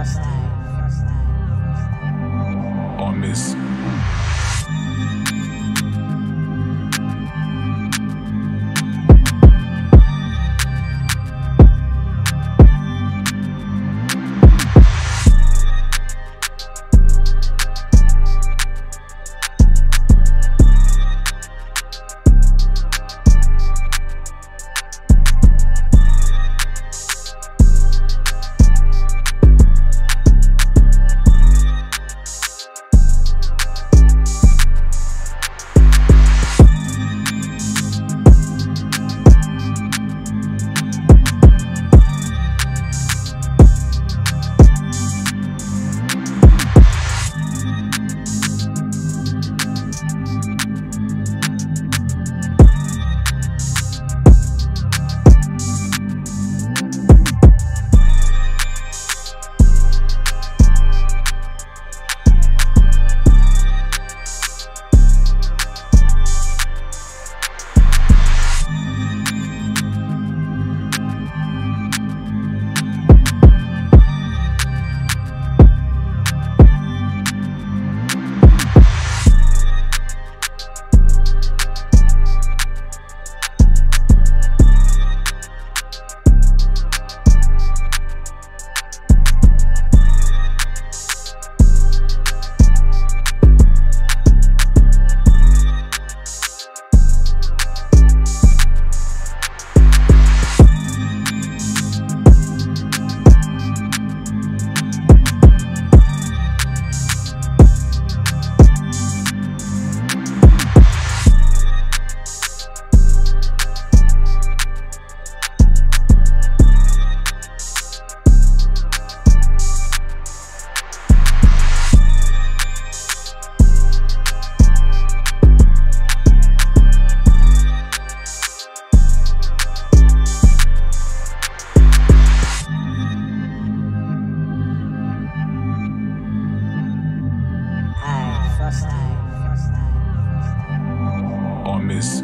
Basta. On this